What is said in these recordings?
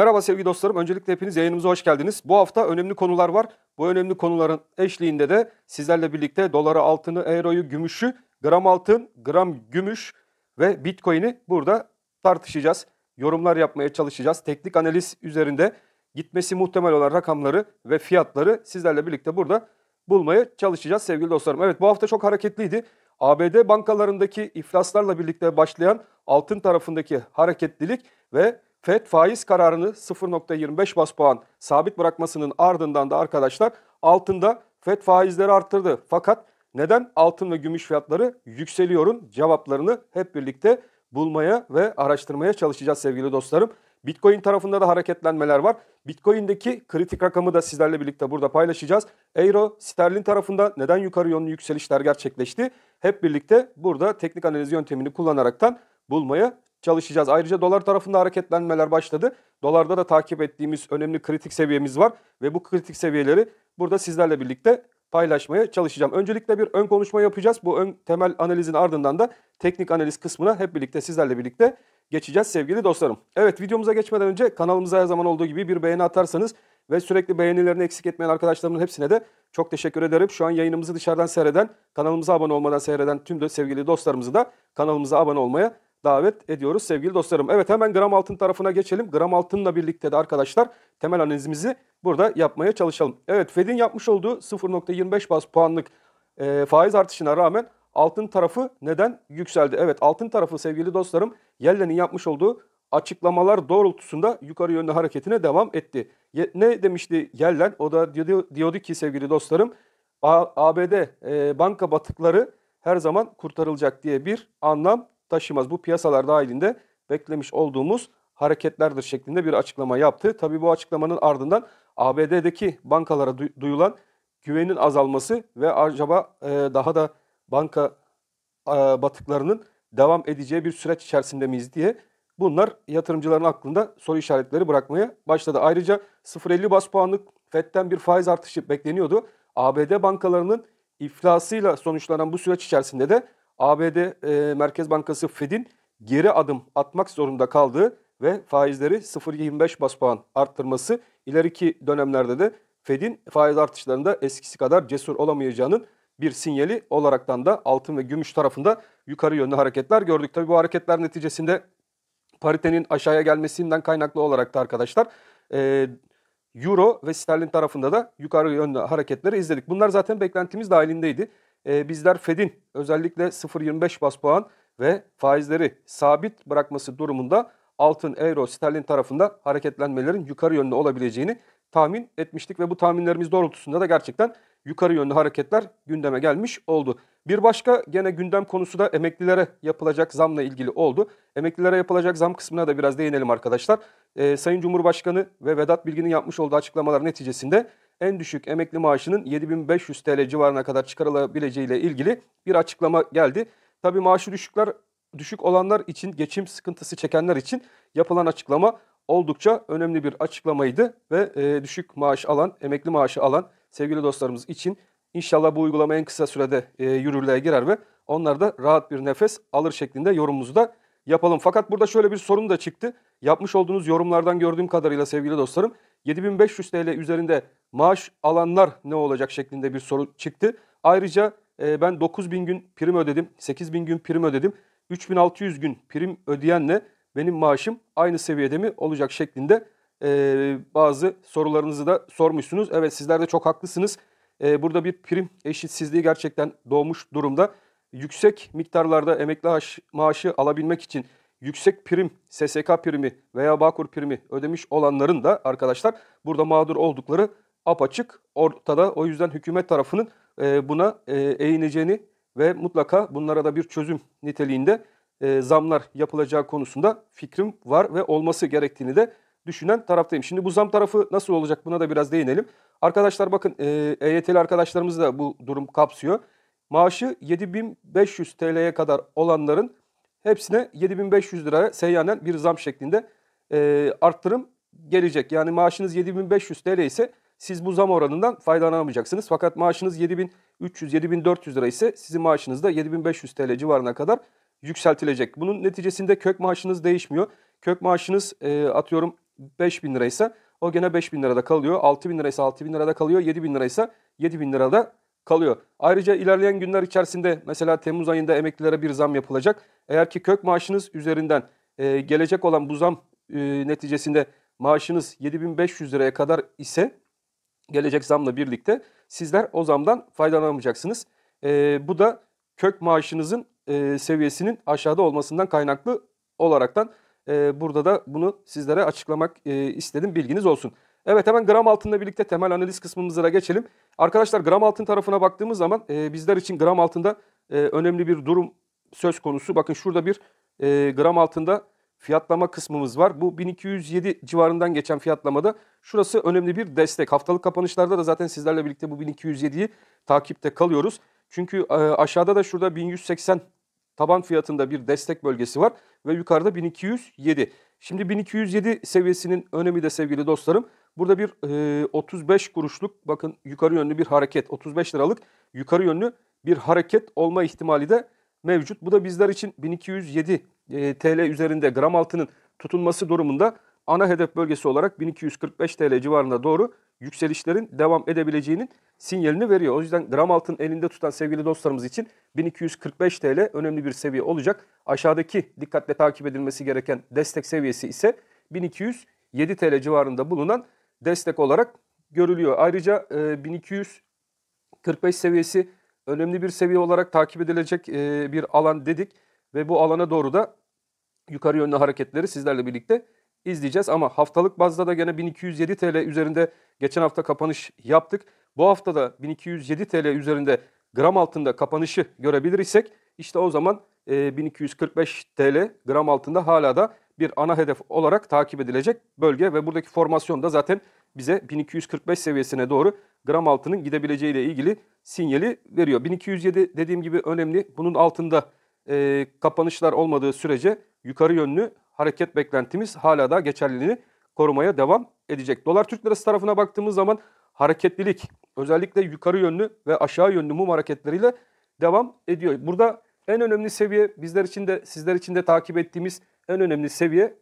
Merhaba sevgili dostlarım. Öncelikle hepiniz yayınımıza hoş geldiniz. Bu hafta önemli konular var. Bu önemli konuların eşliğinde de sizlerle birlikte doları, altını, euroyu, gümüşü, gram altın, gram gümüş ve bitcoin'i burada tartışacağız. Yorumlar yapmaya çalışacağız. Teknik analiz üzerinde gitmesi muhtemel olan rakamları ve fiyatları sizlerle birlikte burada bulmaya çalışacağız sevgili dostlarım. Evet bu hafta çok hareketliydi. ABD bankalarındaki iflaslarla birlikte başlayan altın tarafındaki hareketlilik ve FED faiz kararını 0.25 bas puan sabit bırakmasının ardından da arkadaşlar altında FED faizleri arttırdı. Fakat neden altın ve gümüş fiyatları yükseliyorun cevaplarını hep birlikte bulmaya ve araştırmaya çalışacağız sevgili dostlarım. Bitcoin tarafında da hareketlenmeler var. Bitcoin'deki kritik rakamı da sizlerle birlikte burada paylaşacağız. Euro, sterlin tarafında neden yukarı yönlü yükselişler gerçekleşti? Hep birlikte burada teknik analiz yöntemini kullanaraktan bulmaya çalışacağız. Ayrıca dolar tarafında hareketlenmeler başladı. Dolarda da takip ettiğimiz önemli kritik seviyemiz var ve bu kritik seviyeleri burada sizlerle birlikte paylaşmaya çalışacağım. Öncelikle bir ön konuşma yapacağız. Bu ön temel analizin ardından da teknik analiz kısmına hep birlikte sizlerle birlikte geçeceğiz sevgili dostlarım. Evet videomuza geçmeden önce kanalımıza her zaman olduğu gibi bir beğeni atarsanız ve sürekli beğenilerini eksik etmeyen arkadaşlarımın hepsine de çok teşekkür ederim. Şu an yayınımızı dışarıdan seyreden, kanalımıza abone olmadan seyreden tüm de sevgili dostlarımızı da kanalımıza abone olmaya davet ediyoruz sevgili dostlarım. Evet hemen gram altın tarafına geçelim. Gram altınla birlikte de arkadaşlar temel analizimizi burada yapmaya çalışalım. Evet Fed'in yapmış olduğu 0.25 bas puanlık e, faiz artışına rağmen altın tarafı neden yükseldi? Evet altın tarafı sevgili dostlarım Yellen'in yapmış olduğu açıklamalar doğrultusunda yukarı yönlü hareketine devam etti. Ne demişti Yellen? O da diyordu, diyordu ki sevgili dostlarım ABD e, banka batıkları her zaman kurtarılacak diye bir anlam taşımaz. Bu piyasalar dahilinde beklemiş olduğumuz hareketlerdir şeklinde bir açıklama yaptı. Tabi bu açıklamanın ardından ABD'deki bankalara duyulan güvenin azalması ve acaba e, daha da banka e, batıklarının devam edeceği bir süreç içerisinde miyiz diye bunlar yatırımcıların aklında soru işaretleri bırakmaya başladı. Ayrıca 0.50 bas puanlık FED'den bir faiz artışı bekleniyordu. ABD bankalarının iflasıyla sonuçlanan bu süreç içerisinde de ABD e, Merkez Bankası Fed'in geri adım atmak zorunda kaldığı ve faizleri 0.25 bas puan arttırması ileriki dönemlerde de Fed'in faiz artışlarında eskisi kadar cesur olamayacağının bir sinyali olaraktan da altın ve gümüş tarafında yukarı yönlü hareketler gördük. Tabi bu hareketler neticesinde paritenin aşağıya gelmesinden kaynaklı olarak da arkadaşlar e, Euro ve sterlin tarafında da yukarı yönlü hareketleri izledik. Bunlar zaten beklentimiz dahilindeydi e, bizler Fed'in özellikle 0.25 bas puan ve faizleri sabit bırakması durumunda altın, euro, sterlin tarafında hareketlenmelerin yukarı yönlü olabileceğini tahmin etmiştik ve bu tahminlerimiz doğrultusunda da gerçekten yukarı yönlü hareketler gündeme gelmiş oldu. Bir başka gene gündem konusu da emeklilere yapılacak zamla ilgili oldu. Emeklilere yapılacak zam kısmına da biraz değinelim arkadaşlar. Ee, Sayın Cumhurbaşkanı ve Vedat Bilgin'in yapmış olduğu açıklamalar neticesinde en düşük emekli maaşının 7500 TL civarına kadar çıkarılabileceği ile ilgili bir açıklama geldi. Tabii maaşı düşükler düşük olanlar için, geçim sıkıntısı çekenler için yapılan açıklama oldukça önemli bir açıklamaydı ve e, düşük maaş alan, emekli maaşı alan sevgili dostlarımız için inşallah bu uygulama en kısa sürede e, yürürlüğe girer ve onlar da rahat bir nefes alır şeklinde yorumumuzu da yapalım. Fakat burada şöyle bir sorun da çıktı. Yapmış olduğunuz yorumlardan gördüğüm kadarıyla sevgili dostlarım 7500 TL üzerinde maaş alanlar ne olacak şeklinde bir soru çıktı. Ayrıca e, ben 9000 gün prim ödedim, 8000 gün prim ödedim. 3600 gün prim ödeyenle benim maaşım aynı seviyede mi olacak şeklinde e, bazı sorularınızı da sormuşsunuz. Evet sizler de çok haklısınız. E, burada bir prim eşitsizliği gerçekten doğmuş durumda. Yüksek miktarlarda emekli maaşı alabilmek için yüksek prim, SSK primi veya Bağkur primi ödemiş olanların da arkadaşlar burada mağdur oldukları apaçık ortada. O yüzden hükümet tarafının e, buna e, eğineceğini ve mutlaka bunlara da bir çözüm niteliğinde e, zamlar yapılacağı konusunda fikrim var ve olması gerektiğini de düşünen taraftayım. Şimdi bu zam tarafı nasıl olacak buna da biraz değinelim. Arkadaşlar bakın EYT'li arkadaşlarımız da bu durum kapsıyor. Maaşı 7500 TL'ye kadar olanların hepsine 7500 liraya seyyanen bir zam şeklinde e, arttırım gelecek. Yani maaşınız 7500 TL ise siz bu zam oranından faydalanamayacaksınız. Fakat maaşınız 7300-7400 lira ise sizin maaşınız da 7500 TL civarına kadar yükseltilecek. Bunun neticesinde kök maaşınız değişmiyor. Kök maaşınız e, atıyorum 5000 liraysa o gene 5000 lirada kalıyor. 6000 liraysa 6000 lirada kalıyor. 7000 liraysa 7000 lirada kalıyor. Ayrıca ilerleyen günler içerisinde mesela Temmuz ayında emeklilere bir zam yapılacak. Eğer ki kök maaşınız üzerinden e, gelecek olan bu zam e, neticesinde maaşınız 7500 liraya kadar ise gelecek zamla birlikte sizler o zamdan faydalanamayacaksınız. E, bu da kök maaşınızın e, seviyesinin aşağıda olmasından kaynaklı olaraktan e, burada da bunu sizlere açıklamak e, istedim bilginiz olsun. Evet hemen gram altınla birlikte temel analiz kısmımıza geçelim. Arkadaşlar gram altın tarafına baktığımız zaman e, bizler için gram altında e, önemli bir durum söz konusu. Bakın şurada bir e, gram altında fiyatlama kısmımız var. Bu 1207 civarından geçen fiyatlamada şurası önemli bir destek. Haftalık kapanışlarda da zaten sizlerle birlikte bu 1207'yi takipte kalıyoruz. Çünkü e, aşağıda da şurada 1180 taban fiyatında bir destek bölgesi var ve yukarıda 1207. Şimdi 1207 seviyesinin önemi de sevgili dostlarım. Burada bir e, 35 kuruşluk bakın yukarı yönlü bir hareket 35 liralık yukarı yönlü bir hareket olma ihtimali de mevcut. Bu da bizler için 1207 e, TL üzerinde gram altının tutunması durumunda ana hedef bölgesi olarak 1245 TL civarında doğru yükselişlerin devam edebileceğinin sinyalini veriyor. O yüzden gram altın elinde tutan sevgili dostlarımız için 1245 TL önemli bir seviye olacak. Aşağıdaki dikkatle takip edilmesi gereken destek seviyesi ise 1207 TL civarında bulunan destek olarak görülüyor. Ayrıca e, 1245 seviyesi önemli bir seviye olarak takip edilecek e, bir alan dedik ve bu alana doğru da yukarı yönlü hareketleri sizlerle birlikte izleyeceğiz. Ama haftalık bazda da gene 1207 TL üzerinde geçen hafta kapanış yaptık. Bu hafta da 1207 TL üzerinde gram altında kapanışı görebilir isek işte o zaman e, 1245 TL gram altında hala da bir ana hedef olarak takip edilecek bölge ve buradaki formasyon da zaten bize 1245 seviyesine doğru gram altının gidebileceği ile ilgili sinyali veriyor. 1207 dediğim gibi önemli. Bunun altında e, kapanışlar olmadığı sürece yukarı yönlü hareket beklentimiz hala da geçerliliğini korumaya devam edecek. Dolar Türk Lirası tarafına baktığımız zaman hareketlilik özellikle yukarı yönlü ve aşağı yönlü mum hareketleriyle devam ediyor. Burada en önemli seviye bizler için de sizler için de takip ettiğimiz en önemli seviye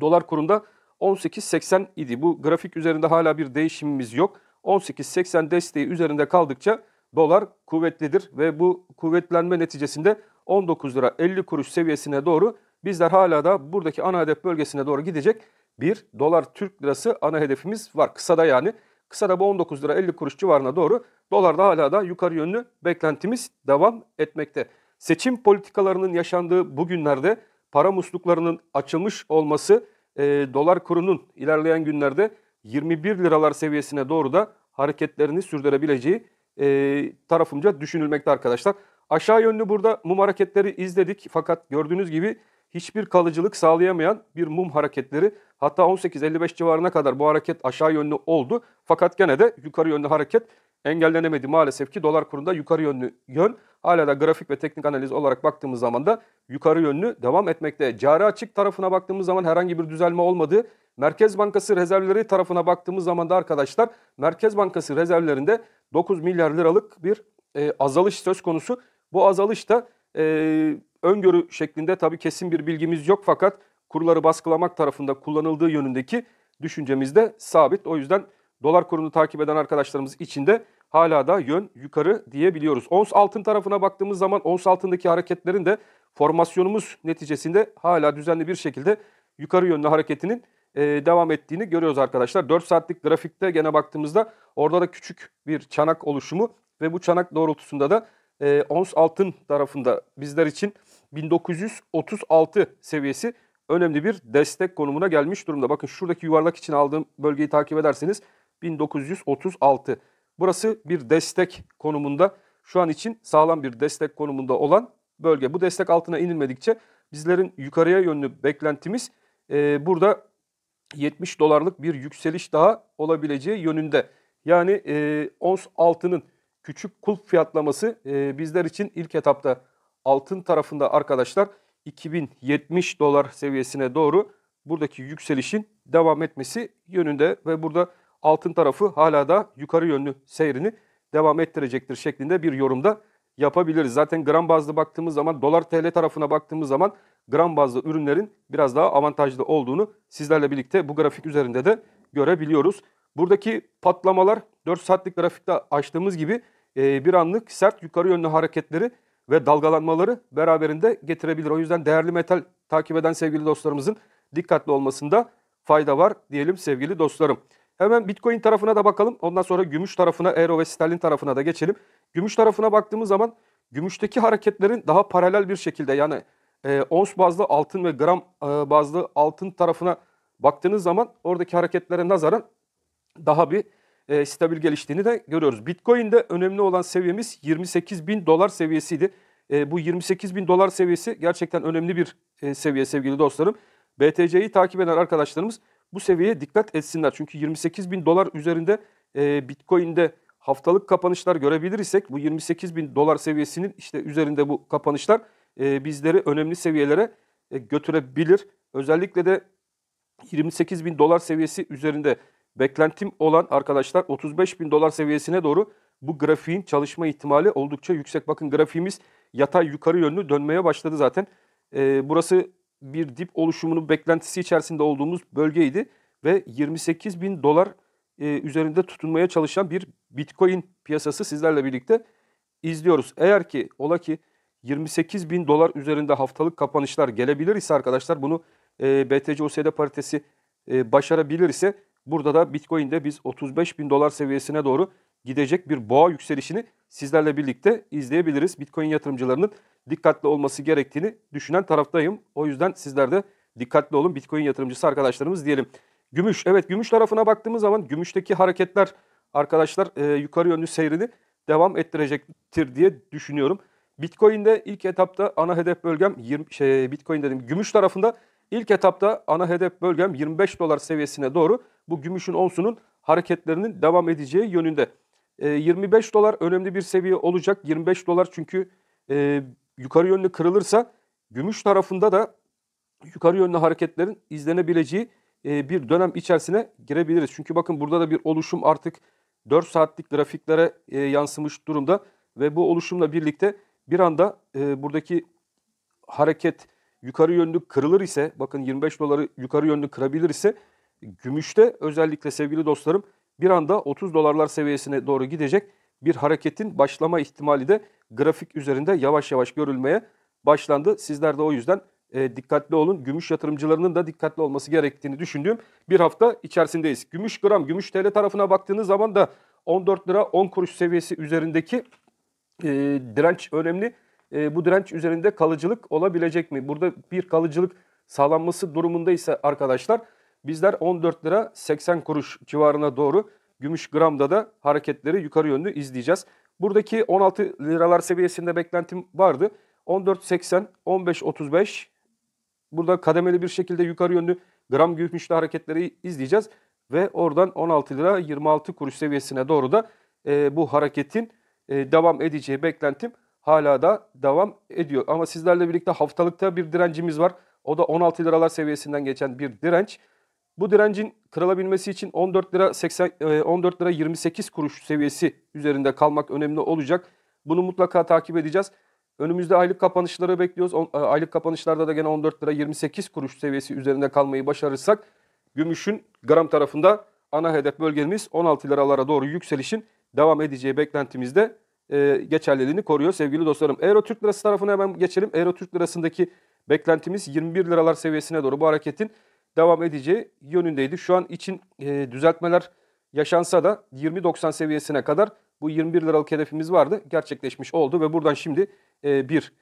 dolar kurunda 18.80 idi. Bu grafik üzerinde hala bir değişimimiz yok. 18.80 desteği üzerinde kaldıkça dolar kuvvetlidir ve bu kuvvetlenme neticesinde 19 lira 50 kuruş seviyesine doğru bizler hala da buradaki ana hedef bölgesine doğru gidecek bir dolar Türk lirası ana hedefimiz var. Kısada yani. Kısada bu 19 lira 50 kuruş civarına doğru dolarda hala da yukarı yönlü beklentimiz devam etmekte. Seçim politikalarının yaşandığı bu günlerde para musluklarının açılmış olması e, dolar kurunun ilerleyen günlerde 21 liralar seviyesine doğru da hareketlerini sürdürebileceği e, tarafımca düşünülmekte arkadaşlar. Aşağı yönlü burada mum hareketleri izledik fakat gördüğünüz gibi hiçbir kalıcılık sağlayamayan bir mum hareketleri hatta 18.55 civarına kadar bu hareket aşağı yönlü oldu. Fakat gene de yukarı yönlü hareket engellenemedi maalesef ki dolar kurunda yukarı yönlü yön hala da grafik ve teknik analiz olarak baktığımız zaman da yukarı yönlü devam etmekte. Cari açık tarafına baktığımız zaman herhangi bir düzelme olmadı. Merkez Bankası rezervleri tarafına baktığımız zaman da arkadaşlar Merkez Bankası rezervlerinde 9 milyar liralık bir e, azalış söz konusu. Bu azalış da e, öngörü şeklinde tabii kesin bir bilgimiz yok fakat kurları baskılamak tarafında kullanıldığı yönündeki düşüncemiz de sabit. O yüzden dolar kurunu takip eden arkadaşlarımız için de hala da yön yukarı diyebiliyoruz. Ons altın tarafına baktığımız zaman ons altındaki hareketlerin de formasyonumuz neticesinde hala düzenli bir şekilde yukarı yönlü hareketinin e, devam ettiğini görüyoruz arkadaşlar. 4 saatlik grafikte gene baktığımızda orada da küçük bir çanak oluşumu ve bu çanak doğrultusunda da e, ons altın tarafında bizler için 1936 seviyesi önemli bir destek konumuna gelmiş durumda. Bakın şuradaki yuvarlak için aldığım bölgeyi takip ederseniz 1936. Burası bir destek konumunda şu an için sağlam bir destek konumunda olan bölge. Bu destek altına inilmedikçe bizlerin yukarıya yönlü beklentimiz e, burada 70 dolarlık bir yükseliş daha olabileceği yönünde. Yani e, ons altının küçük kulp fiyatlaması e, bizler için ilk etapta altın tarafında arkadaşlar 2070 dolar seviyesine doğru buradaki yükselişin devam etmesi yönünde ve burada altın tarafı hala da yukarı yönlü seyrini devam ettirecektir şeklinde bir yorumda yapabiliriz. Zaten gram bazlı baktığımız zaman dolar TL tarafına baktığımız zaman gram bazlı ürünlerin biraz daha avantajlı olduğunu sizlerle birlikte bu grafik üzerinde de görebiliyoruz. Buradaki patlamalar 4 saatlik grafikte açtığımız gibi e, bir anlık sert yukarı yönlü hareketleri ve dalgalanmaları beraberinde getirebilir. O yüzden değerli metal takip eden sevgili dostlarımızın dikkatli olmasında fayda var diyelim sevgili dostlarım. Hemen Bitcoin tarafına da bakalım. Ondan sonra gümüş tarafına, euro ve sterlin tarafına da geçelim. Gümüş tarafına baktığımız zaman gümüşteki hareketlerin daha paralel bir şekilde yani e, ons bazlı altın ve gram e, bazlı altın tarafına baktığınız zaman oradaki hareketlere nazaran daha bir e, stabil geliştiğini de görüyoruz. Bitcoin'de önemli olan seviyemiz 28 bin dolar seviyesiydi. E, bu 28 bin dolar seviyesi gerçekten önemli bir e, seviye sevgili dostlarım. BTC'yi takip eden arkadaşlarımız bu seviyeye dikkat etsinler. Çünkü 28 bin dolar üzerinde e, Bitcoin'de haftalık kapanışlar görebilir isek bu 28 bin dolar seviyesinin işte üzerinde bu kapanışlar e, bizleri önemli seviyelere e, götürebilir. Özellikle de 28 bin dolar seviyesi üzerinde beklentim olan arkadaşlar 35 bin dolar seviyesine doğru bu grafiğin çalışma ihtimali oldukça yüksek. Bakın grafiğimiz yatay yukarı yönlü dönmeye başladı zaten. E, burası bir dip oluşumunun beklentisi içerisinde olduğumuz bölgeydi ve 28 bin dolar e, üzerinde tutunmaya çalışan bir Bitcoin piyasası sizlerle birlikte izliyoruz. Eğer ki ola ki 28 bin dolar üzerinde haftalık kapanışlar gelebilir ise arkadaşlar bunu e, BTC-USD paritesi e, başarabilir ise burada da Bitcoin'de biz 35 bin dolar seviyesine doğru gidecek bir boğa yükselişini sizlerle birlikte izleyebiliriz. Bitcoin yatırımcılarının dikkatli olması gerektiğini düşünen taraftayım. O yüzden sizler de dikkatli olun Bitcoin yatırımcısı arkadaşlarımız diyelim. Gümüş, evet gümüş tarafına baktığımız zaman gümüşteki hareketler arkadaşlar e, yukarı yönlü seyrini devam ettirecektir diye düşünüyorum. Bitcoin'de ilk etapta ana hedef bölgem 20 şey Bitcoin dedim gümüş tarafında ilk etapta ana hedef bölgem 25 dolar seviyesine doğru bu gümüşün onsunun hareketlerinin devam edeceği yönünde. E, 25 dolar önemli bir seviye olacak. 25 dolar çünkü e, yukarı yönlü kırılırsa gümüş tarafında da yukarı yönlü hareketlerin izlenebileceği e, bir dönem içerisine girebiliriz. Çünkü bakın burada da bir oluşum artık 4 saatlik grafiklere e, yansımış durumda ve bu oluşumla birlikte bir anda e, buradaki hareket yukarı yönlü kırılır ise bakın 25 doları yukarı yönlü kırabilir ise gümüşte özellikle sevgili dostlarım bir anda 30 dolarlar seviyesine doğru gidecek bir hareketin başlama ihtimali de grafik üzerinde yavaş yavaş görülmeye başlandı. Sizler de o yüzden e, dikkatli olun. Gümüş yatırımcılarının da dikkatli olması gerektiğini düşündüğüm bir hafta içerisindeyiz. Gümüş gram, gümüş TL tarafına baktığınız zaman da 14 lira 10 kuruş seviyesi üzerindeki e, direnç önemli. E, bu direnç üzerinde kalıcılık olabilecek mi? Burada bir kalıcılık sağlanması durumunda ise arkadaşlar bizler 14 lira 80 kuruş civarına doğru gümüş gramda da hareketleri yukarı yönlü izleyeceğiz. Buradaki 16 liralar seviyesinde beklentim vardı. 14.80, 15.35 burada kademeli bir şekilde yukarı yönlü gram gümüşlü hareketleri izleyeceğiz. Ve oradan 16 lira 26 kuruş seviyesine doğru da e, bu hareketin e, devam edeceği beklentim hala da devam ediyor. Ama sizlerle birlikte haftalıkta bir direncimiz var. O da 16 liralar seviyesinden geçen bir direnç. Bu direncin kırılabilmesi için 14 lira 80 14 lira 28 kuruş seviyesi üzerinde kalmak önemli olacak. Bunu mutlaka takip edeceğiz. Önümüzde aylık kapanışları bekliyoruz. E, aylık kapanışlarda da gene 14 lira 28 kuruş seviyesi üzerinde kalmayı başarırsak gümüşün gram tarafında ana hedef bölgemiz 16 liralara doğru yükselişin devam edeceği beklentimizde e, geçerliliğini koruyor sevgili dostlarım. Euro Türk Lirası tarafına hemen geçelim. Euro Türk Lirası'ndaki beklentimiz 21 liralar seviyesine doğru bu hareketin devam edeceği yönündeydi. Şu an için e, düzeltmeler yaşansa da 20.90 seviyesine kadar bu 21 liralık hedefimiz vardı. Gerçekleşmiş oldu ve buradan şimdi e, bir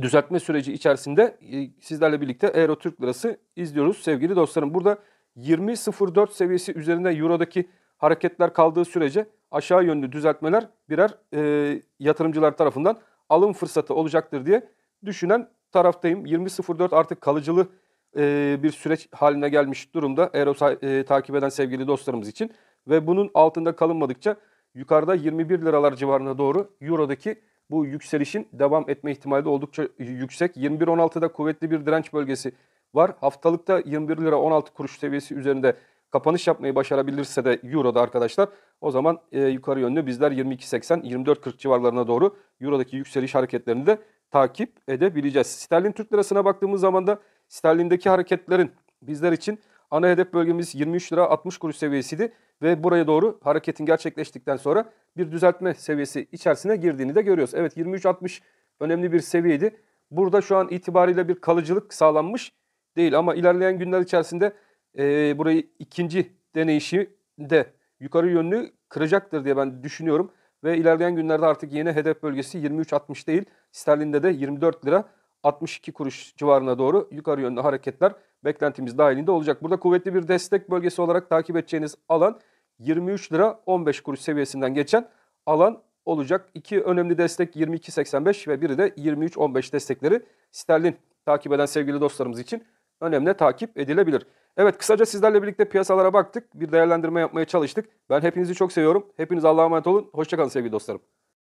düzeltme süreci içerisinde e, sizlerle birlikte Euro Türk Lirası izliyoruz sevgili dostlarım. Burada 20.04 seviyesi üzerinde Euro'daki hareketler kaldığı sürece aşağı yönlü düzeltmeler birer e, yatırımcılar tarafından alım fırsatı olacaktır diye düşünen taraftayım. 20.04 artık kalıcılı e, bir süreç haline gelmiş durumda Euro e, takip eden sevgili dostlarımız için. Ve bunun altında kalınmadıkça yukarıda 21 liralar civarına doğru Euro'daki bu yükselişin devam etme ihtimali de oldukça yüksek. 21.16'da kuvvetli bir direnç bölgesi var. Haftalıkta 21 lira 16 kuruş seviyesi üzerinde kapanış yapmayı başarabilirse de Euro'da arkadaşlar o zaman e, yukarı yönlü bizler 22.80 24.40 civarlarına doğru Euro'daki yükseliş hareketlerini de takip edebileceğiz. Sterlin Türk Lirası'na baktığımız zaman da sterlindeki hareketlerin bizler için ana hedef bölgemiz 23 lira 60 kuruş seviyesiydi ve buraya doğru hareketin gerçekleştikten sonra bir düzeltme seviyesi içerisine girdiğini de görüyoruz. Evet 23.60 önemli bir seviyeydi. Burada şu an itibariyle bir kalıcılık sağlanmış değil ama ilerleyen günler içerisinde e, burayı ikinci deneyişi de yukarı yönlü kıracaktır diye ben düşünüyorum. Ve ilerleyen günlerde artık yeni hedef bölgesi 23.60 değil. Sterlinde de 24 lira 62 kuruş civarına doğru yukarı yönlü hareketler beklentimiz dahilinde olacak. Burada kuvvetli bir destek bölgesi olarak takip edeceğiniz alan 23 lira 15 kuruş seviyesinden geçen alan olacak. İki önemli destek 22.85 ve biri de 23.15 destekleri sterlin takip eden sevgili dostlarımız için önemli takip edilebilir. Evet kısaca sizlerle birlikte piyasalara baktık. Bir değerlendirme yapmaya çalıştık. Ben hepinizi çok seviyorum. Hepiniz Allah'a emanet olun. Hoşçakalın sevgili dostlarım.